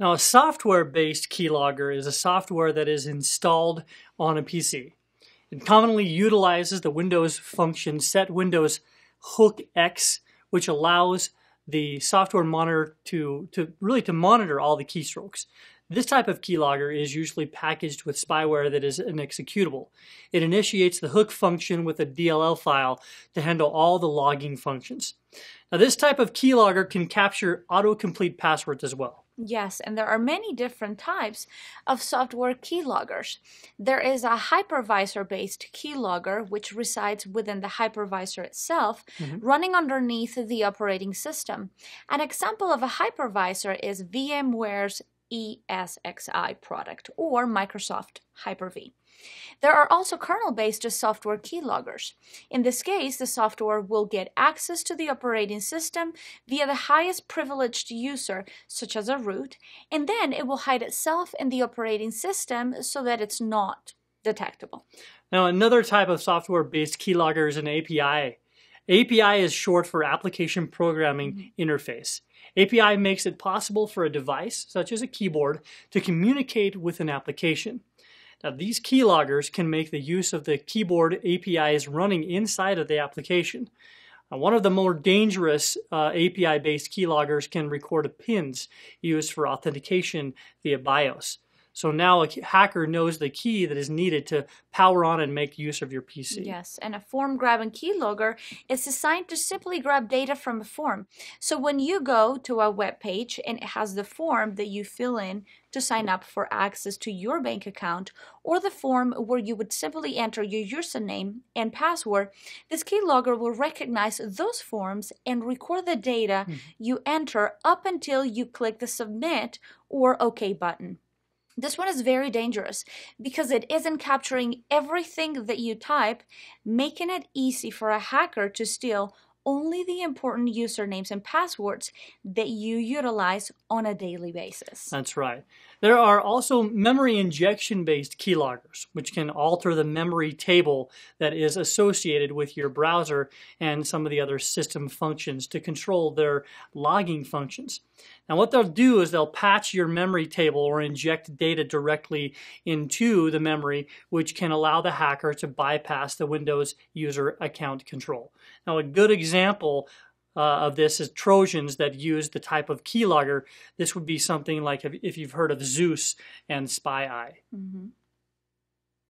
Now, a software-based keylogger is a software that is installed on a PC. It commonly utilizes the Windows function set Windows hook X, which allows the software monitor to, to really to monitor all the keystrokes. This type of keylogger is usually packaged with spyware that is an executable. It initiates the hook function with a DLL file to handle all the logging functions. Now this type of keylogger can capture autocomplete passwords as well. Yes, and there are many different types of software keyloggers. There is a hypervisor-based keylogger which resides within the hypervisor itself, mm-hmm. running underneath the operating system. An example of a hypervisor is VMware's ESXi product or Microsoft Hyper-V. There are also kernel-based software keyloggers. In this case, the software will get access to the operating system via the highest privileged user, such as a root, and then it will hide itself in the operating system so that it's not detectable. Now, another type of software-based keylogger is an API. API is short for Application Programming mm-hmm. Interface. API makes it possible for a device, such as a keyboard, to communicate with an application. Now, these keyloggers can make the use of the keyboard APIs running inside of the application. Now, one of the more dangerous uh, API-based keyloggers can record pins used for authentication via BIOS. So now a hacker knows the key that is needed to power on and make use of your PC. Yes, and a form grab grabbing keylogger is designed to simply grab data from a form. So when you go to a web page and it has the form that you fill in to sign up for access to your bank account or the form where you would simply enter your username and password, this keylogger will recognize those forms and record the data mm. you enter up until you click the submit or OK button. This one is very dangerous because it isn't capturing everything that you type, making it easy for a hacker to steal only the important usernames and passwords that you utilize on a daily basis. That's right. There are also memory injection based keyloggers, which can alter the memory table that is associated with your browser and some of the other system functions to control their logging functions. Now, what they'll do is they'll patch your memory table or inject data directly into the memory, which can allow the hacker to bypass the Windows user account control. Now, a good example uh, of this is Trojans that use the type of keylogger. This would be something like if, you've heard of Zeus and SpyEye. Mm-hmm.